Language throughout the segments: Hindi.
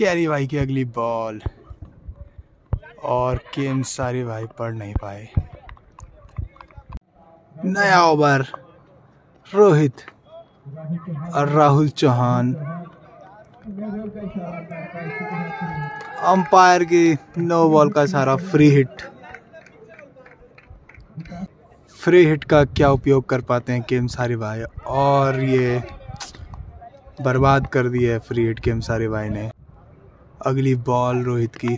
कैरी भाई की अगली बॉल। और गेम सारे भाई पढ़ नहीं पाए। नया ओवर, रोहित और राहुल चौहान। अंपायर की नो बॉल का सारा फ्री हिट। फ्री हिट का क्या उपयोग कर पाते हैं केम सारे भाई? और ये बर्बाद कर दिया है फ्री हिट केम सारे भाई ने। अगली बॉल रोहित की।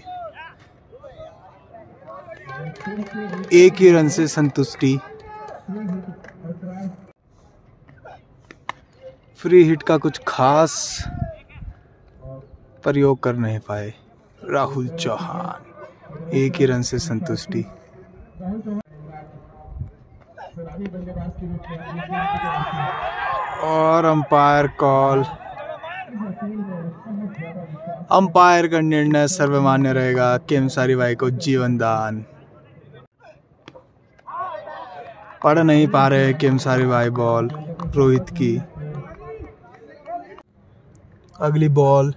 एक ही रन से संतुष्टि। फ्री हिट का कुछ खास प्रयोग कर नहीं पाए राहुल चौहान। एक ही रन से संतुष्टि। और अंपायर कॉल अंपायर का निर्णय सर्वमान्य रहेगा केम सारी भाई को जीवन दान। पढ़ नहीं पा रहे केम सारी भाई बॉल, रोहित की। अगली बॉल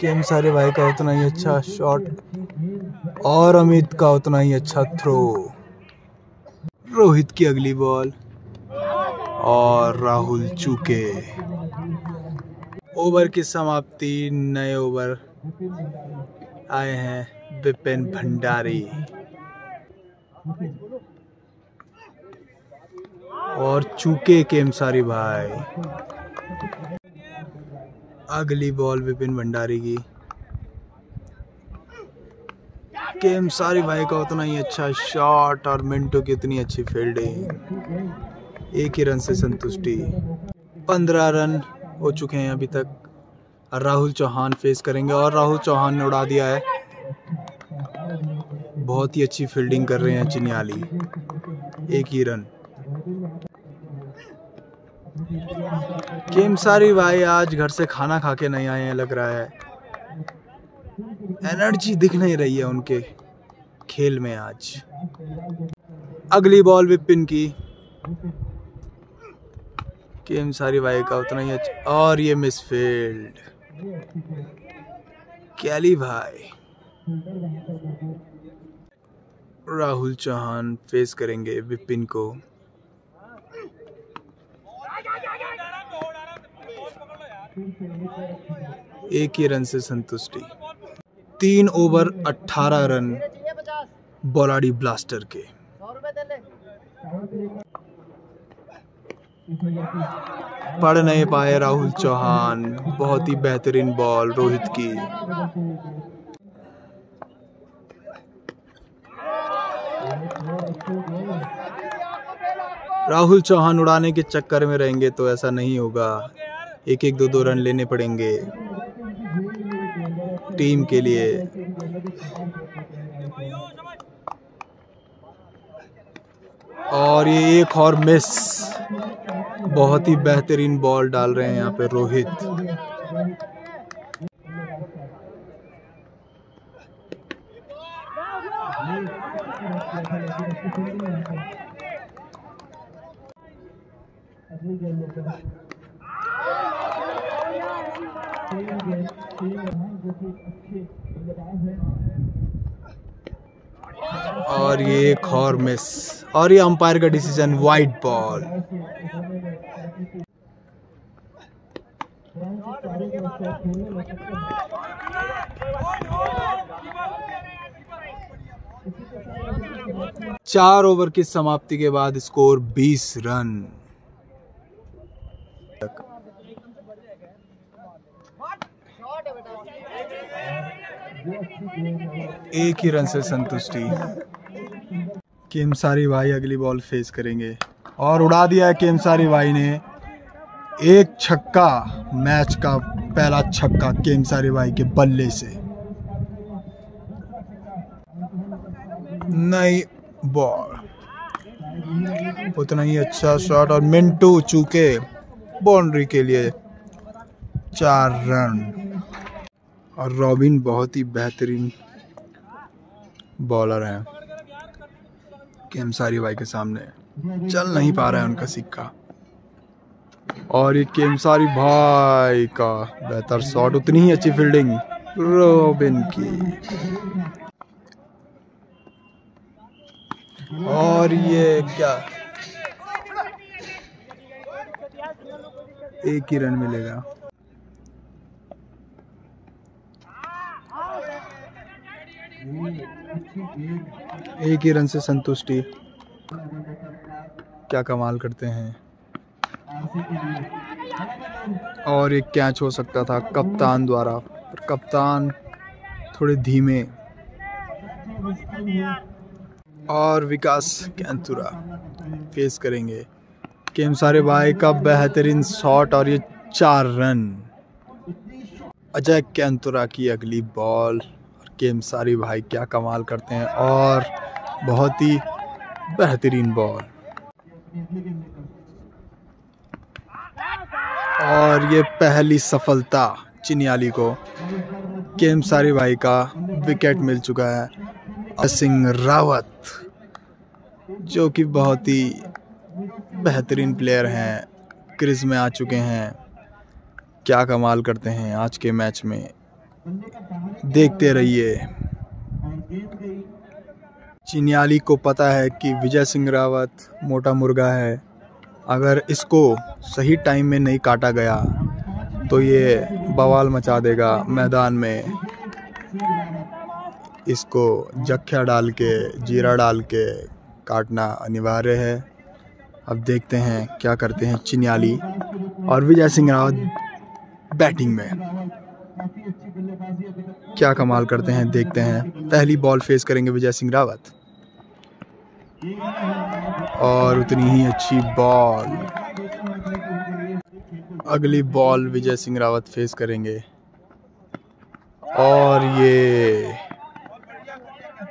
केम सारी भाई का उतना ही अच्छा शॉट और अमित का उतना ही अच्छा थ्रो रोहित की अगली बॉल और राहुल चूके। ओवर की समाप्ति, नए ओवर। आए हैं विपिन भंडारी। और चूके केम सारी भाई। अगली बॉल विपिन भंडारी की। केम सारी भाई का उतना ही अच्छा शॉट और मिंटो की इतनी अच्छी फील्डिंग एक ही रन से संतुष्टि। पंद्रह रन हो चुके हैं अभी तक। राहुल चौहान फेस करेंगे और राहुल चौहान ने उड़ा दिया है। बहुत ही अच्छी फील्डिंग कर रहे हैं चिनियाली। एक ही रन केमसारी भाई आज घर से खाना खा के नहीं आए हैं, लग रहा है। एनर्जी दिख नहीं रही है उनके खेल में आज। अगली बॉल विपिन की। केम सारी भाई का उतना ही अच्छा। और ये मिस फ़ील्ड। कैली भाई। राहुल चौहान फेस करेंगे विपिन को। एक ही रन से संतुष्टि। तीन ओवर अठारह रन। बोलाडी ब्लास्टर के। पढ़ नहीं पाए राहुल चौहान, बहुत ही बेहतरीन बॉल रोहित की। राहुल चौहान उड़ाने के चक्कर में रहेंगे तो ऐसा नहीं होगा। एक एक दो दो रन लेने पड़ेंगे टीम के लिए। और ये एक और मिस। बहुत ही बेहतरीन बॉल डाल रहे हैं यहाँ पे रोहित। और ये एक और मिस और ये अंपायर का डिसीज़न वाइट बॉल चार ओवर की समाप्ति के बाद स्कोर 20 रन। एक ही रन से संतुष्टि। केमसारी भाई अगली बॉल फेस करेंगे। और उड़ा दिया है केमसारी भाई ने। एक छक्का मैच का पहला छक्का केमसारी भाई के बल्ले से। नई बॉल। उतना ही अच्छा शॉट और मिंटू चूके बाउंड्री के लिए चार रन। और रॉबिन बहुत ही बेहतरीन बॉलर हैं। केमसारी भाई के सामने चल नहीं पा रहा है उनका सिक्का। और ये केमसारी भाई का बेहतर शॉट उतनी ही अच्छी फील्डिंग रॉबिन की। और ये क्या? एक ही रन मिलेगा। एक ही रन से संतुष्टि। क्या कमाल करते हैं। और एक कैच हो सकता था कप्तान द्वारा। पर कप्तान थोड़े धीमे। और विकास कैंतुरा फेस करेंगे। केम सारे भाई का बेहतरीन शॉट और ये चार रन। अजय कैंतुरा की अगली बॉल। और केम सारी भाई क्या कमाल करते हैं। और बहुत ही बेहतरीन बॉल। और ये पहली सफलता चिनियाली को केम सारी भाई का विकेट मिल चुका है। सिंह रावत, जो कि बहुत ही बेहतरीन प्लेयर हैं, क्रिज में आ चुके हैं। क्या कमाल करते हैं आज के मैच में। देखते रहिए। चिनियाली को पता है कि विजय सिंह रावत मोटा मुर्गा है। अगर इसको सही टाइम में नहीं काटा गया तो ये बवाल मचा देगा मैदान में। इसको जख्या डाल के, जीरा डाल के काटना अनिवार्य है। अब देखते हैं क्या करते हैं चिन्याली और विजय सिंह रावत बैटिंग में। क्या कमाल करते हैं, देखते हैं। पहली बॉल फेस करेंगे विजय सिंह रावत। और उतनी ही अच्छी बॉल अगली बॉल विजय सिंह रावत फेस करेंगे. और ये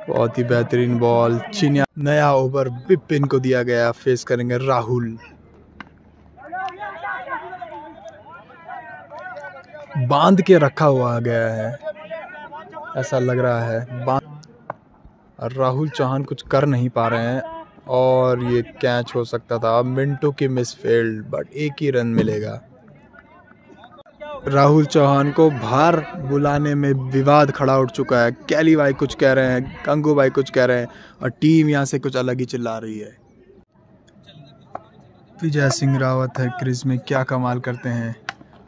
बहुत ही बेहतरीन बॉल चिनिया, नया ओवर बिपिन को दिया गया फेस करेंगे राहुल. बाँध के रखा हुआ गया है. ऐसा लग रहा है. बाँध राहुल चौहान कुछ कर नहीं पा रहे हैं. और ये कैच हो सकता था। मिंटू की मिस फ़ील्ड बट एक ही रन मिलेगा। राहुल चौहान को बाहर बुलाने में विवाद खड़ा उठ चुका है। कैली भाई कुछ कह रहे हैं, कंगू भाई कुछ कह रहे हैं, और टीम यहाँ से कुछ अलग ही चिल्ला रही है। विजय सिंह रावत है, क्रिज में क्या कमाल करते हैं।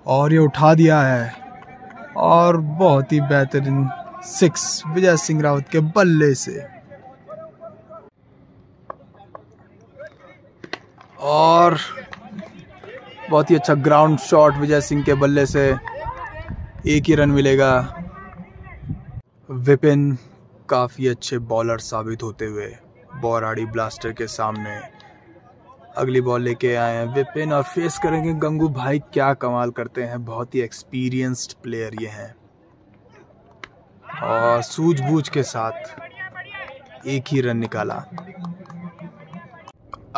और ये उठा दिया है, और बहुत ही बेहतरीन सिक्स विजय सिंह रावत के बल्ले से। और बहुत ही अच्छा ग्राउंड शॉट विजय सिंह के बल्ले से एक ही रन मिलेगा। विपिन काफ़ी अच्छे बॉलर साबित होते हुए बोराड़ी ब्लास्टर के सामने अगली बॉल लेके आए हैं विपिन और फेस करेंगे गंगू भाई, क्या कमाल करते हैं, बहुत ही एक्सपीरियंस्ड प्लेयर ये हैं। और सूझबूझ के साथ एक ही रन निकाला।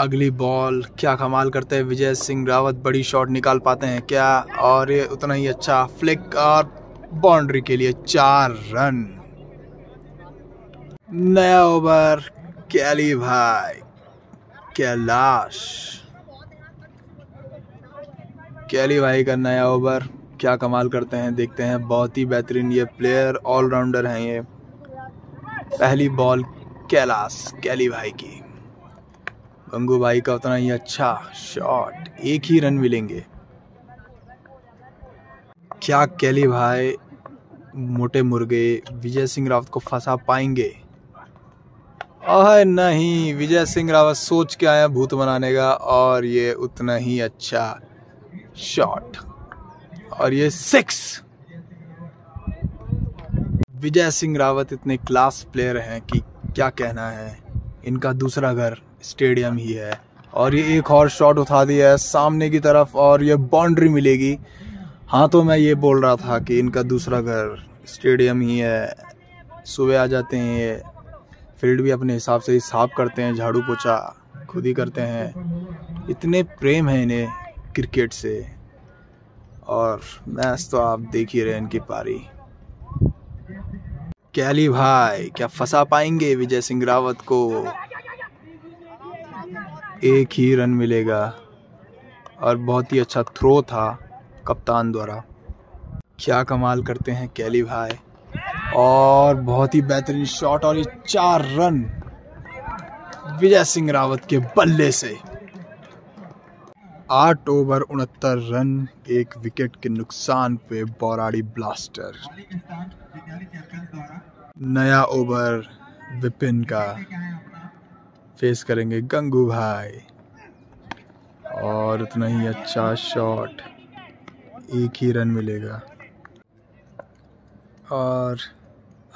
अगली बॉल क्या कमाल करते हैं, विजय सिंह रावत बड़ी शॉट निकाल पाते हैं क्या? और ये उतना ही अच्छा फ्लिक और बाउंड्री के लिए चार रन। नया ओवर कैली भाई, कैलाश। कैली भाई का नया ओवर क्या कमाल करते हैं, देखते हैं, बहुत ही बेहतरीन ये प्लेयर ऑलराउंडर हैं ये। पहली बॉल कैलाश, कैली भाई की। गंगू भाई का उतना ही अच्छा शॉट एक ही रन मिलेंगे। क्या कैली भाई, मोटे मुर्गे विजय सिंह रावत को फंसा पाएँगे? ओह नहीं, विजय सिंह रावत सोच के आया भूत बनाने का और ये उतना ही अच्छा शॉट और ये सिक्स विजय सिंह रावत इतने क्लास प्लेयर हैं कि क्या कहना है? इनका दूसरा घर। स्टेडियम ही है। और ये एक और शॉट उठा दिया है सामने की तरफ़ और ये बाउंड्री मिलेगी। हाँ तो मैं ये बोल रहा था कि इनका दूसरा घर स्टेडियम ही है। सुबह आ जाते हैं ये। फ़ील्ड भी अपने हिसाब से ही साफ़ करते हैं, झाड़ू पोछा खुद ही करते हैं। इतने प्रेम है इन्हें क्रिकेट से। और मैच तो आप देख ही रहे इनकी पारी। कैली भाई, क्या फंसा पाएँगे विजय सिंह रावत को? एक ही रन मिलेगा। और बहुत ही अच्छा थ्रो था कप्तान द्वारा। क्या कमाल करते हैं कैली भाई। और बहुत ही बेहतरीन शॉट और ये चार रन विजय सिंह रावत के बल्ले से। आठ ओवर उनहत्तर रन, एक विकेट के नुकसान पे बौराड़ी ब्लास्टर नया ओवर विपिन का फेस करेंगे, गंगू भाई। और उतना ही अच्छा शॉट एक ही रन मिलेगा। और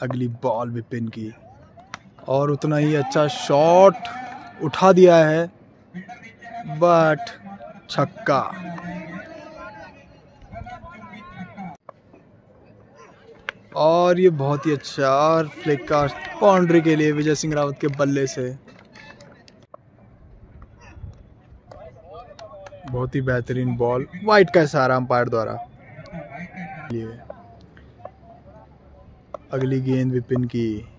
अगली बॉल विपिन की। और उतना ही अच्छा शॉट उठा दिया है बट छक्का। और ये बहुत ही अच्छा और फ्लिक का बाउंड्री के लिए, विजय सिंह रावत के बल्ले से। बहुत ही बेहतरीन बॉल, वाइट का इशारा अंपायर द्वारा। ये अगली गेंद विपिन की।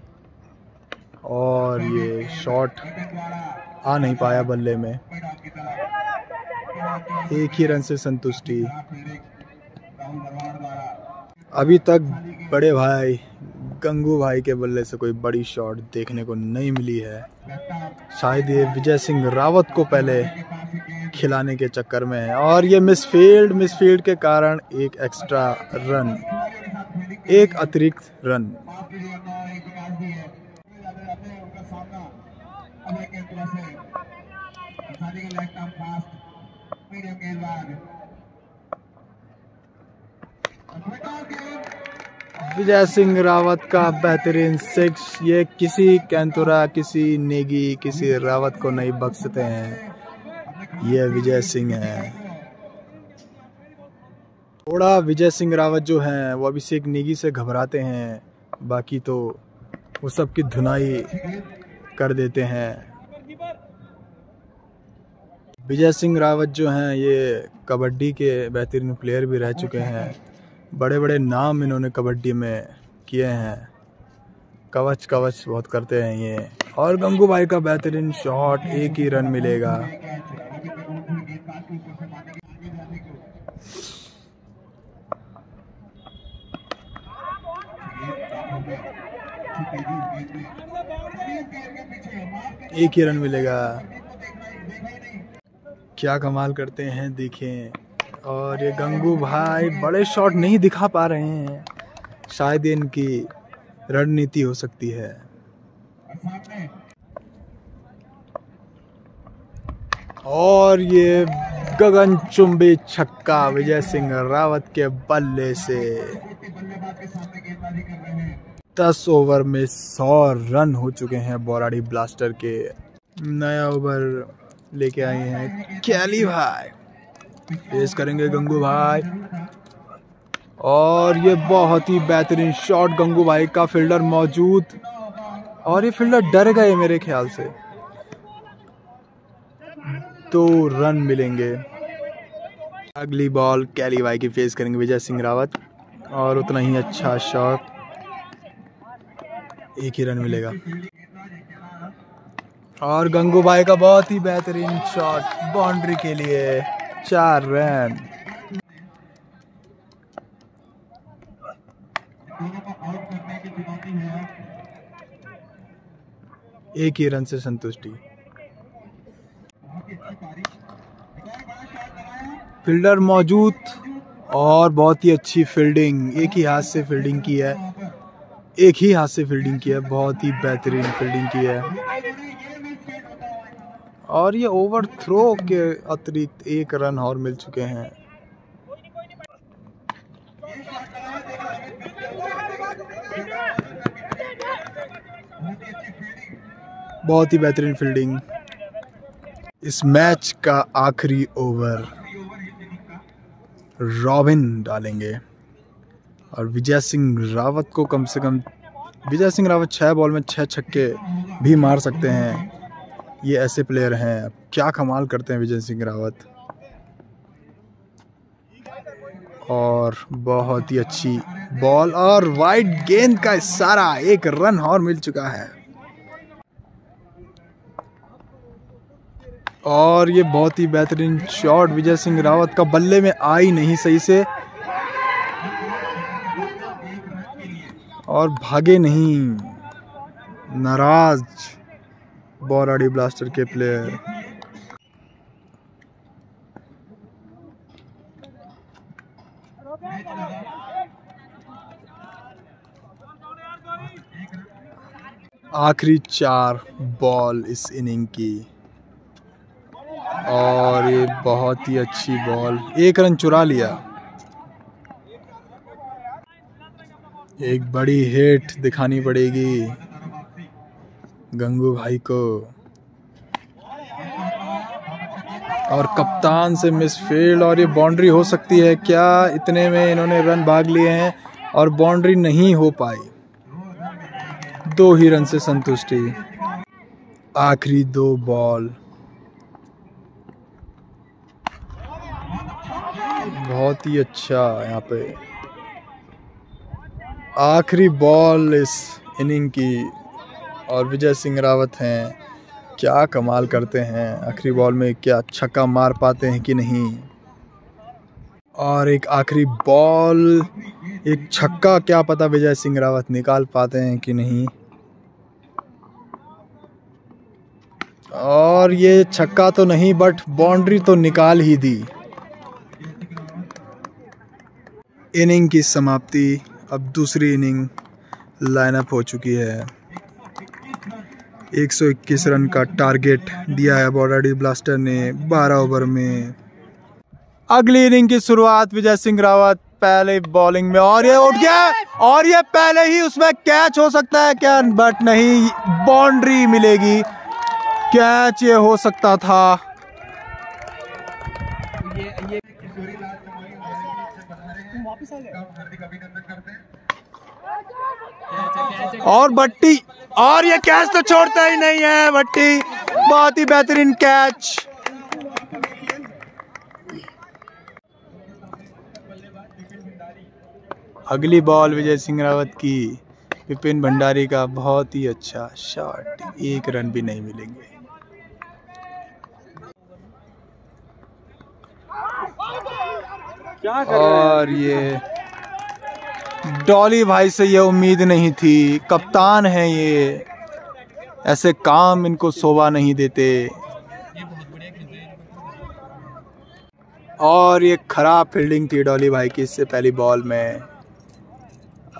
और ये शॉट आ नहीं पाया बल्ले में। एक ही रन से संतुष्टि। अभी तक बड़े भाई, गंगू भाई के बल्ले से कोई बड़ी शॉट देखने को नहीं मिली है। शायद ये विजय सिंह रावत को पहले खिलाने के चक्कर में है। और ये मिसफील्ड मिसफील्ड के कारण एक एक्स्ट्रा रन एक अतिरिक्त रन विजय सिंह रावत का बेहतरीन सिक्स ये किसी कैंतुरा किसी नेगी, किसी रावत को नहीं बख्शते हैं। ये विजय सिंह है। थोड़ा विजय सिंह रावत जो हैं, वो अभिषेक नेगी से घबराते हैं। बाकी तो वो सबकी धुनाई कर देते हैं। विजय सिंह रावत जो हैं, ये कबड्डी के बेहतरीन प्लेयर भी रह चुके हैं। बड़े बड़े नाम इन्होंने कबड्डी में किए हैं। कवच कवच बहुत करते हैं ये। और गंगू भाई का बेहतरीन शॉट एक ही रन मिलेगा। एक ही रन मिलेगा। क्या कमाल करते हैं, देखें। और ये गंगू भाई बड़े शॉट नहीं दिखा पा रहे हैं। शायद इनकी रणनीति हो सकती है। और ये गगन चुंबी छक्का, विजय सिंह रावत के बल्ले से। दस ओवर में सौ रन हो चुके हैं बोराड़ी ब्लास्टर के। नया ओवर लेके आए हैं कैली भाई। पेश करेंगे गंगू भाई। और ये बहुत ही बेहतरीन शॉट, गंगू भाई का फील्डर मौजूद। और ये फील्डर डर गए मेरे ख्याल से। दो रन मिलेंगे। अगली बॉल कैली भाई की फेस करेंगे विजय सिंह रावत। और उतना ही अच्छा शॉट एक ही रन मिलेगा। और गंगूबाई का बहुत ही बेहतरीन शॉट बाउंड्री के लिए चार रन एक ही रन से संतुष्टि। फील्डर मौजूद और बहुत ही अच्छी फील्डिंग एक ही हाथ से फील्डिंग की है। एक ही हाथ से फील्डिंग की है, बहुत ही बेहतरीन फील्डिंग की है। और ये ओवर थ्रो के अतिरिक्त एक रन और मिल चुके हैं। बहुत ही बेहतरीन फील्डिंग इस मैच का आखिरी ओवर रॉबिन डालेंगे। और विजय सिंह रावत को कम से कम विजय सिंह रावत छः बॉल में छः छक्के भी मार सकते हैं। ये ऐसे प्लेयर हैं। क्या कमाल करते हैं विजय सिंह रावत। और बहुत ही अच्छी बॉल और वाइट गेंद का सारा एक रन और मिल चुका है। और ये बहुत ही बेहतरीन शॉट विजय सिंह रावत का बल्ले में आई नहीं सही से। और भागे नहीं। नाराज़ बोराडी ब्लास्टर के प्लेयर आखिरी चार बॉल इस इनिंग की। और ये बहुत ही अच्छी बॉल। एक रन चुरा लिया। एक बड़ी हिट दिखानी पड़ेगी गंगू भाई को। और कप्तान से मिस फ़ील्ड, और ये बाउंड्री हो सकती है। क्या इतने में इन्होंने रन भाग लिए हैं, और बाउंड्री नहीं हो पाई? दो ही रन से संतुष्टि। आखिरी दो बॉल। बहुत ही अच्छा यहाँ पे। आखिरी बॉल इस इनिंग की और विजय सिंह रावत हैं। क्या कमाल करते हैं। आखिरी बॉल में क्या छक्का मार पाते हैं कि नहीं? और एक आखिरी बॉल एक छक्का क्या पता विजय सिंह रावत निकाल पाते हैं कि नहीं? और ये छक्का तो नहीं बट बाउंड्री तो निकाल ही दी। इनिंग की समाप्ति। अब दूसरी इनिंग लाइनअप हो चुकी है। 121 रन का टारगेट दिया है बॉर्डाडी ब्लास्टर ने 12 ओवर में। अगली इनिंग की शुरुआत विजय सिंह रावत पहले बॉलिंग में, और ये उठ गया, और ये पहले ही उसमें कैच हो सकता है क्या बट नहीं, बाउंड्री मिलेगी। कैच ये हो सकता था। और बट्टी और ये कैच तो छोड़ता ही नहीं है बट्टी। बहुत ही बेहतरीन कैच। अगली बॉल विजय सिंह रावत की। विपिन भंडारी का बहुत ही अच्छा शॉट एक रन भी नहीं मिलेंगे। और ये डॉली भाई से ये उम्मीद नहीं थी। कप्तान है ये। ऐसे काम इनको शोभा नहीं देते। और ये खराब फील्डिंग थी डॉली भाई की इससे पहली बॉल में।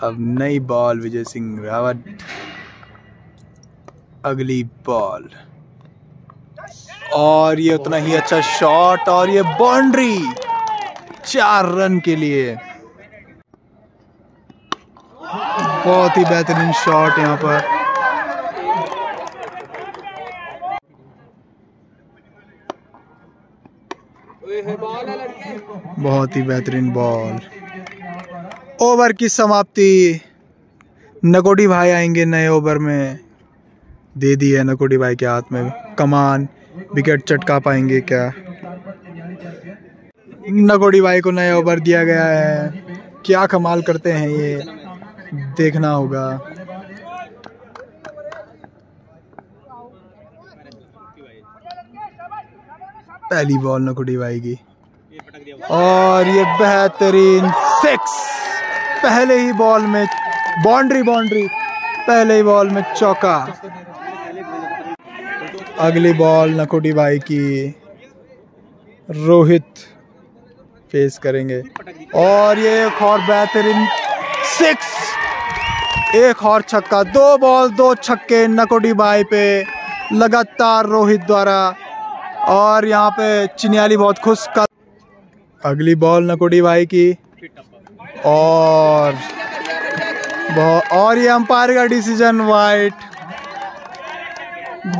अब नई बॉल विजय सिंह रावत। अगली बॉल और ये उतना ही अच्छा शॉट और ये बाउंड्री चार रन के लिए। बहुत ही बेहतरीन शॉट यहाँ पर। बहुत ही बेहतरीन बॉल ओवर की समाप्ति। नकोडी भाई आएँगे नए ओवर में। दे दी है नकोडी भाई के हाथ में। कमान। विकेट चटका पाएँगे क्या? नकोडी भाई को नया ओवर दिया गया है। क्या कमाल करते हैं ये। देखना होगा। पहली बॉल नकोडी भाई की। और ये बेहतरीन सिक्स पहले ही बॉल में बाउंड्री बाउंड्री पहले ही बॉल में चौका। अगली बॉल नकोटी भाई की। रोहित फेस करेंगे। और ये एक और बेहतरीन सिक्स एक और छक्का, दो बॉल दो छक्के नकोडी बाई पे, लगातार रोहित द्वारा। और यहाँ पे चिनियाली बहुत खुश कर अगली बॉल नकोडी भाई की। और और ये अंपायर का डिसीज़न वाइट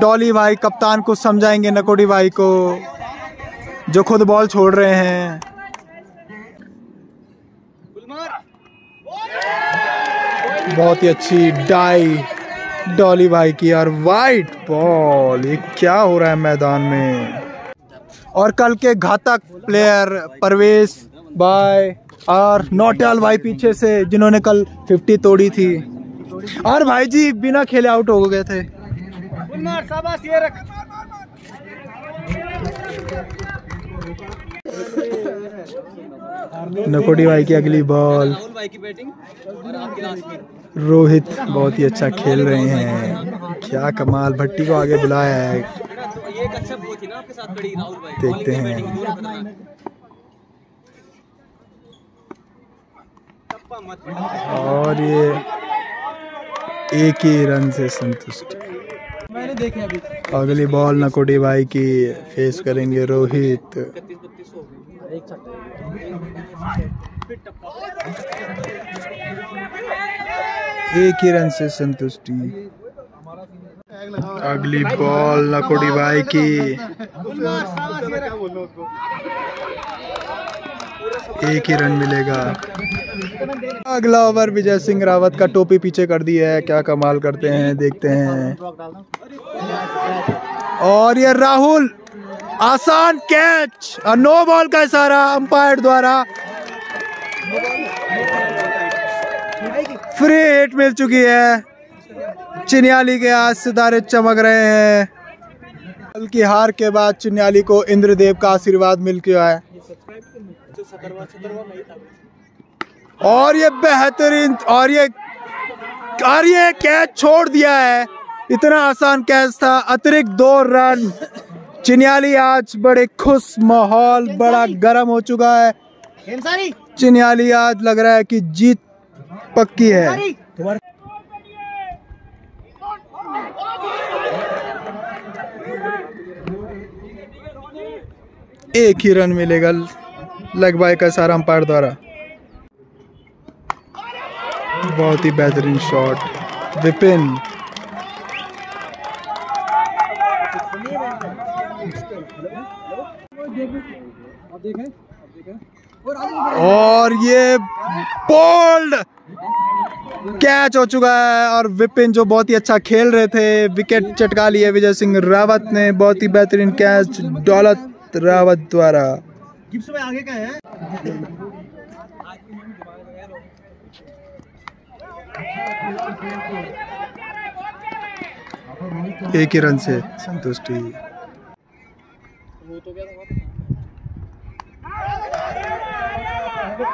डॉली भाई कप्तान को समझाएँगे नकोडी भाई को, जो खुद बॉल छोड़ रहे हैं। बहुत ही अच्छी डाई डॉली भाई की और वाइट बॉल। ये क्या हो रहा है मैदान में? और कल के घातक प्लेयर परवेश बाय और नोटियाल भाई पीछे से, जिन्होंने कल 50 तोड़ी थी। और भाई जी, बिना खेले आउट हो गए थे। नकोडी भाई की अगली बॉल राहुल भाई की बैटिंग और आपकी लास्ट की। रोहित बहुत ही अच्छा खेल रहे हैं। क्या कमाल भट्टी को आगे बुलाया है। बेटा ये एक अच्छा देखते हैं। और ये एक ही रन से संतुष्ट। मैंने देखे अभी। अगली बॉल नकोडी भाई की। फेस करेंगे रोहित इकतीस बत्तीस हो गए एक एक ही रन से संतुष्टि। अगली बॉल नकोडी भाई की। एक ही रन मिलेगा। अगला ओवर विजय सिंह रावत का टोपी पीछे कर दी है। क्या कमाल करते हैं, देखते हैं। और ये राहुल। आसान कैच और नो बॉल का इशारा अंपायर द्वारा. फ्री हिट मिल चुकी है. चिन्याली के आज सितारे चमक रहे हैं. कल की हार के बाद चिन्याली को इंद्रदेव का आशीर्वाद मिल गया है. और ये बेहतरीन और ये और ये कैच छोड़ दिया है. इतना आसान कैच था. अतिरिक्त दो रन चिन्याली आज बड़े खुश माहौल बड़ा गर्म हो चुका है। चिन्याली। आज लग रहा है कि जीत पक्की है। एक ही रन मिलेगा लग बाय का सारा अंपायर द्वारा। बहुत ही बेहतरीन शॉट विपिन और ये बोल्ड कैच हो चुका है और विपिन जो बहुत ही अच्छा खेल रहे थे विकेट चटका लिए विजय सिंह रावत ने बहुत ही बेहतरीन कैच दौलत रावत द्वारा। आगे का है। एक ही रन से संतुष्टि अबे मारा यार बट्टी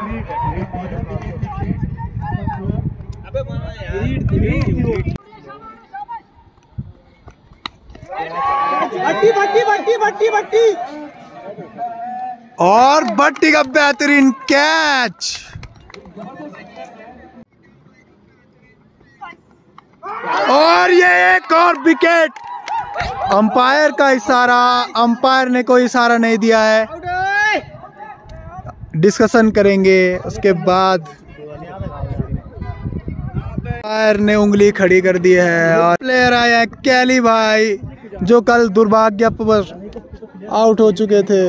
बट्टी बट्टी बट्टी बट्टी। और भट्टी का बेहतरीन कैच। और ये एक और विकेट। अंपायर का इशारा अंपायर ने कोई इशारा नहीं दिया है। डिस्कशन करेंगे, उसके बाद प्लेयर ने उंगली खड़ी कर दी है और प्लेयर आया है कैली भाई, जो कल दुर्भाग्यवश आउट हो चुके थे।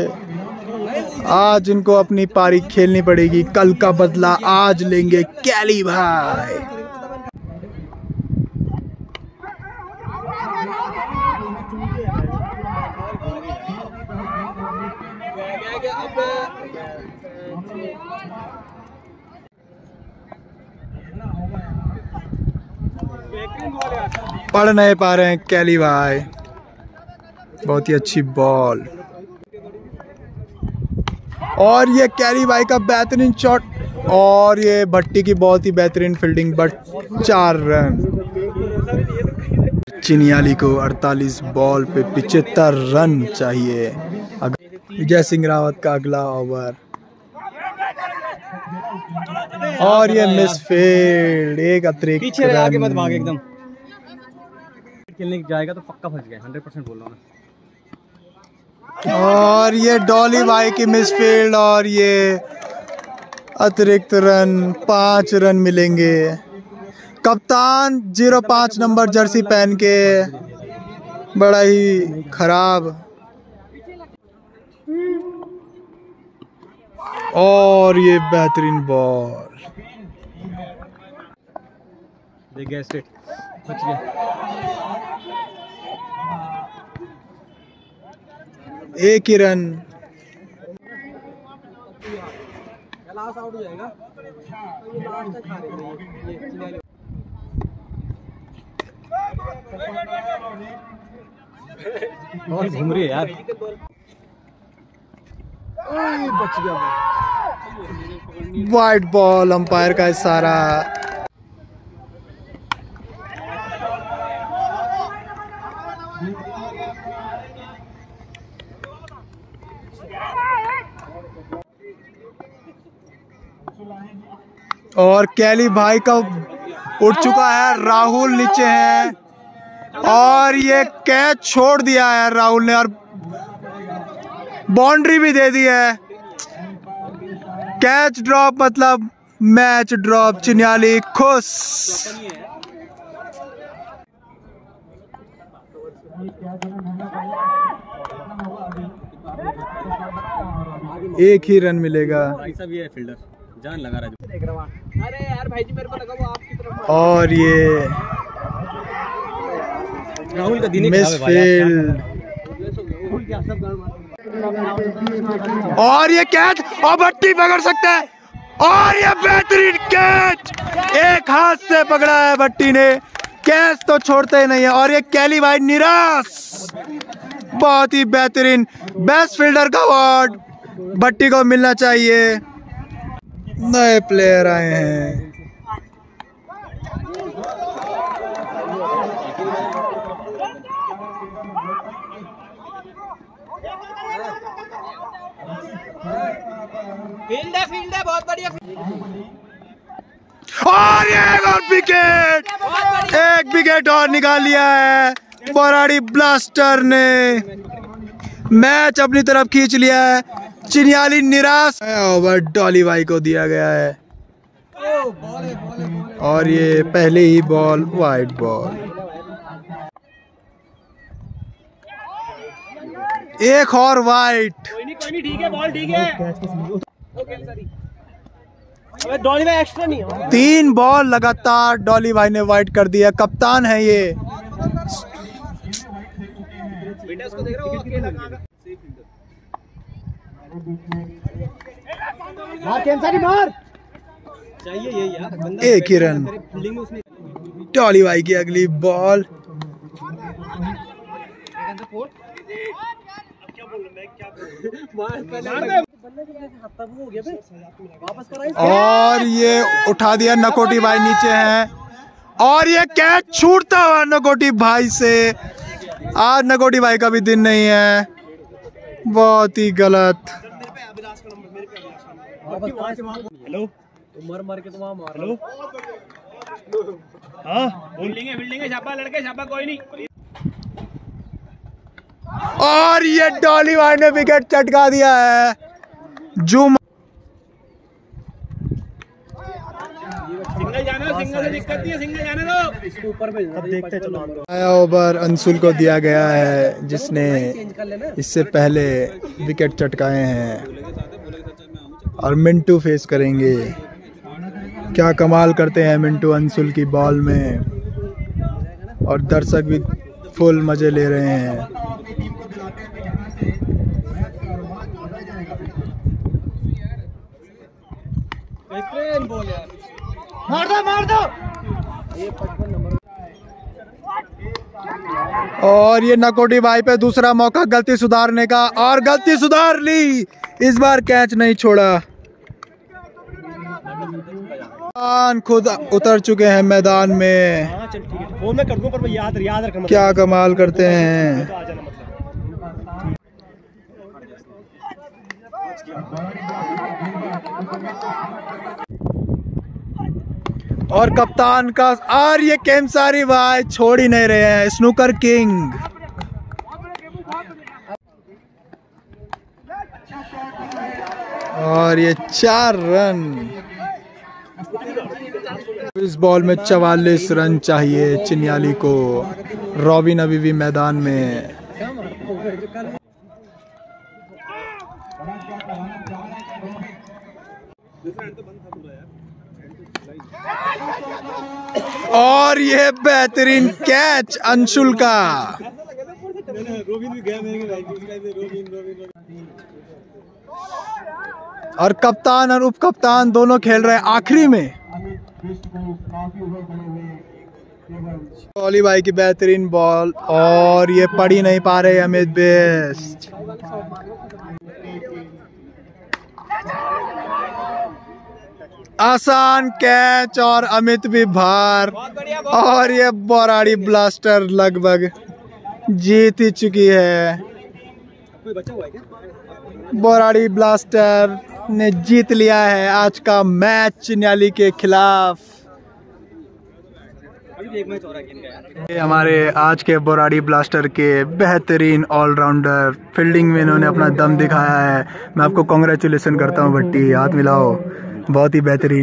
आज इनको अपनी पारी खेलनी पड़ेगी, कल का बदला आज लेंगे कैली भाई। पढ़ नहीं पा रहे हैं कैली भाई। बहुत ही अच्छी बॉल और ये कैरी भाई का बेहतरीन शॉट और ये भट्टी की बहुत ही बेहतरीन फील्डिंग बट चार रन चिनियाली को 48 बॉल पे पिचहत्तर रन चाहिए। विजय सिंह रावत का अगला ओवर और ये मिस फ़ील्ड एक अतिरिक्त पीछे आगे मत भाग एकदम। खेलने जाएगा तो पक्का फंस गया हंड्रेड परसेंट बोल रहा हूँ और ये डॉली भाई की मिसफील्ड और ये अतिरिक्त रन पाँच रन मिलेंगे। कप्तान ज़ीरो पाँच नंबर जर्सी पहन के बड़ा ही खराब। और ये बेहतरीन बॉल। बच गया एक ही रन लास्ट आउट हो जाएगा। तो ये लास्ट तक खा रहे थे ये ये घूम रही है यार। बच गया वाइट बॉल अंपायर का इशारा। और कैली भाई का उठ चुका है, राहुल नीचे है। और ये कैच छोड़ दिया है राहुल ने, और बाउंड्री भी दे दी है। कैच ड्रॉप मतलब मैच ड्रॉप, चिन्याली खुश। एक ही रन मिलेगा। फील्डर। जान लगा रहा है अरे यार भाई जी मेरे को लगा वो आपकी तरफ़ और ये राहुल का दिन मिस फ़ील्ड और ये कैच और भट्टी पकड़ सकता है। और ये बेहतरीन कैच। एक हाथ से पकड़ा है भट्टी ने। कैच तो छोड़ते ही नहीं है। और ये कैली भाई निराश। बहुत ही बेहतरीन। बेस्ट फील्डर का अवार्ड। भट्टी को मिलना चाहिए। नए प्लेयर आए हैं। फ़ील्ड है फ़ील्ड है बहुत बढ़िया और ये एक और विकेट एक विकेट और निकाल लिया है। बराड़ी ब्लास्टर ने। मैच अपनी तरफ़ खींच लिया है। चिनियाली निराश। ओवर डॉली भाई को दिया गया है। और ये पहले ही बॉल वाइट बॉल एक और वाइट डॉली एक्स्ट्रा नहीं तीन बॉल लगातार डॉली भाई ने वाइट कर दिया। कप्तान है ये। उसको देख रहा हो अकेला कहाँ का? मार कैंसर मार? चाहिए ये यार बंदा एक ही रन फील्डिंग में उसने डॉली भाई की अगली बॉल। और ये उठा दिया नकोटी भाई नीचे हैं। और ये कैच छूटता हुआ नकोटी भाई से। आज नकोटी भाई का भी दिन नहीं है। बहुत ही गलत। हेलो? मर मर के तो वहाँ मार लो हाँ फील्डिंग है छापा लड़के छापा कोई नहीं और ये डॉली भाई ने विकेट चटका दिया है। जूम सिंगल जाना सिंगल से दिक्कत नहीं है सिंगल जाने दो। इसको ऊपर भेज अब देखते चलो नया ओवर अंशुल को दिया गया है जिसने लेना। इससे पहले विकेट चटकाए हैं। और मिंटू फेस करेंगे। क्या कमाल करते हैं मिंटू अंशुल की बॉल में। और दर्शक भी फुल मज़े ले रहे हैं। बेहतरीन बॉल यार। मार दो मार दो। और ये नकोटी भाई पे दूसरा मौका गलती सुधारने का और गलती सुधार ली। इस बार कैच नहीं छोड़ा। खुद उतर चुके हैं मैदान में। चल ठीक फ़ोन में कर पर याद याद रखना क्या कमाल करते हैं। और कप्तान का और ये भाई छोड़ ही नहीं रहे हैं स्नूकर किंग और ये चार रन। इस बॉल में चवालीस रन चाहिए चिन्याली को। रॉबिन अभी भी मैदान में और ये बेहतरीन कैच अंशुल का। और कप्तान और उप कप्तान दोनों खेल रहे हैं आखिरी में। कोहली भाई की बेहतरीन बॉल, और ये पढ़ ही नहीं पा रहे अमित बेस्ट। आसान कैच और अमित भी भार। और ये बोराड़ी ब्लास्टर लगभग जीत ही चुकी है। कोई बचा हुआ है क्या? बोराड़ी ब्लास्टर ने जीत लिया है आज का मैच चिन्याली के खिलाफ। ये हमारे आज के बोराड़ी ब्लास्टर के बेहतरीन ऑलराउंडर फील्डिंग में इन्होंने अपना दम दिखाया है। मैं आपको कॉन्ग्रेचुलेसन करता हूँ भट्टी हाथ मिलाओ। बहुत ही बेहतरीन।